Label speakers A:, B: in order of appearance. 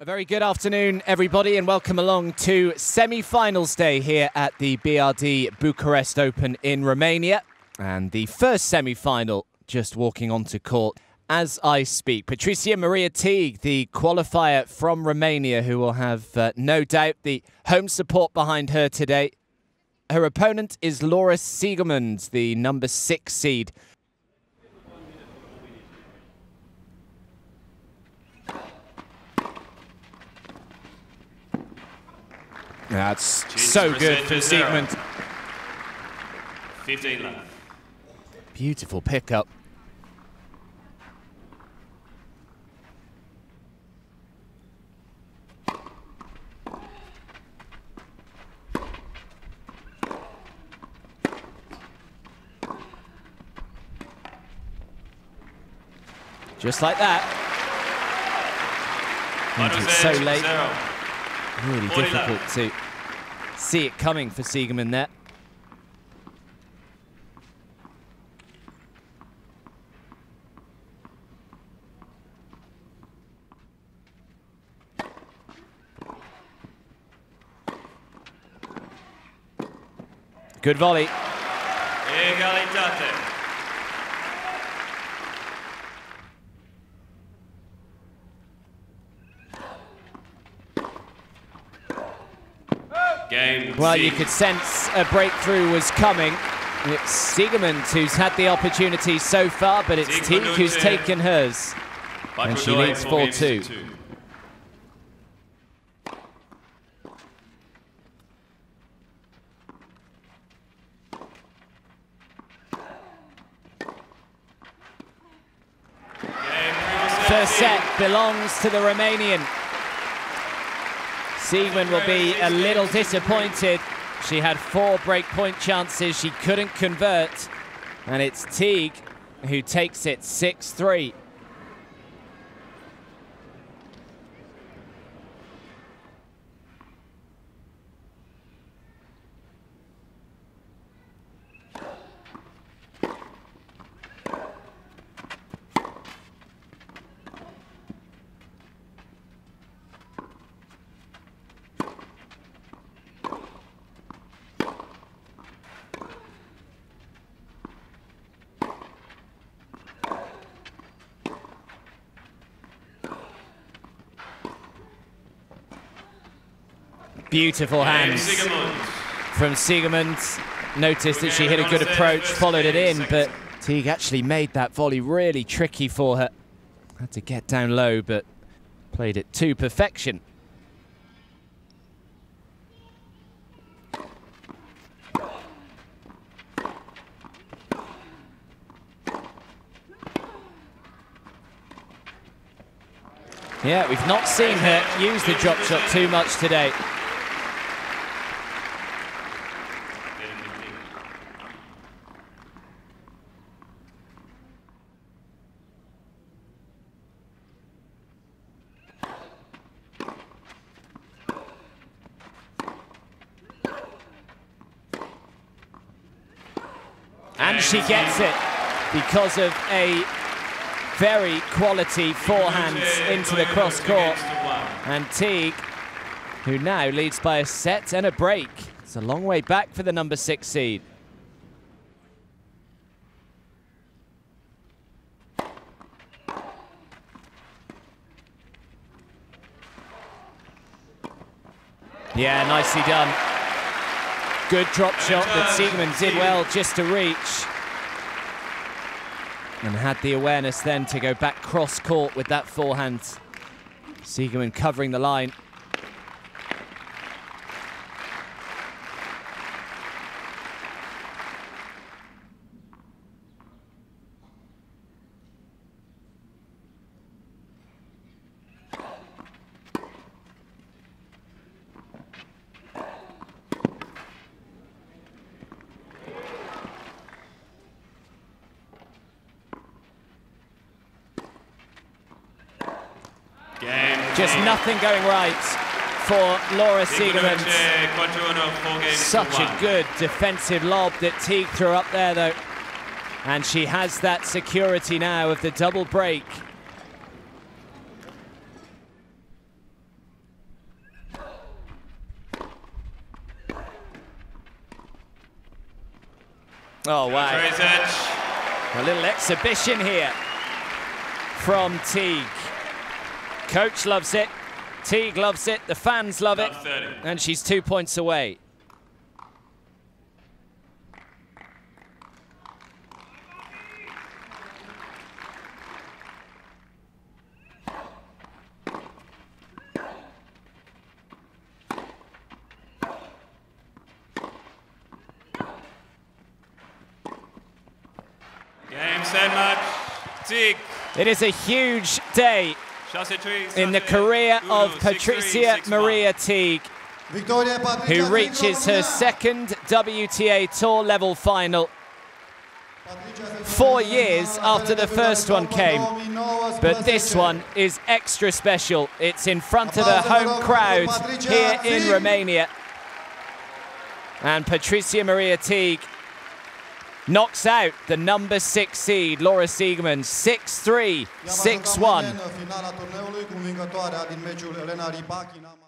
A: A very good afternoon, everybody, and welcome along to semi-finals day here at the BRD Bucharest Open in Romania. And the first semi-final just walking onto court as I speak. Patricia Maria Tig, the qualifier from Romania, who will have uh, no doubt the home support behind her today. Her opponent is Laura Siegemund, the number six seed That's so good for Siegemund.
B: 15 left.
A: Beautiful pickup. Just like that. And it's so late. Really difficult to see it coming for Siegemund there. Good volley.
B: Game.
A: Well, you could sense a breakthrough was coming. It's Siegemund who's had the opportunity so far, but it's Tig who's taken hers. And she leads 4-2. First set belongs to the Romanian. Siegemund will be a little disappointed. She had four breakpoint chances. She couldn't convert. And it's Tig who takes it 6-3. Beautiful hands from Siegemund. Noticed that she hit a good approach, followed it in, but Tig actually made that volley really tricky for her. Had to get down low, but played it to perfection. Yeah, we've not seen her use the drop shot too much today. And she gets it because of a very quality forehand into the cross court. And Tig, who now leads by a set and a break. It's a long way back for the number six seed. Yeah, nicely done. Good drop shot that Siegemund did well just to reach. And had the awareness then to go back cross court with that forehand. Siegemund covering the line. Just nothing going right for Laura Siegemund. Such a good defensive lob that Tig threw up there, though. And she has that security now of the double break. Oh, wow. A little exhibition here from Tig. Coach loves it. Tig loves it. The fans love it. And she's two points away.
B: Game, set, match. Tig.
A: It is a huge day. In the career of Patricia Maria
C: Tig,
A: who reaches her second WTA Tour level final four years after the first one came. But this one is extra special. It's in front of a home crowd here in Romania. And Patricia Maria Tig knocks out the number six seed, Laura Siegemund, 6-3, 6-1.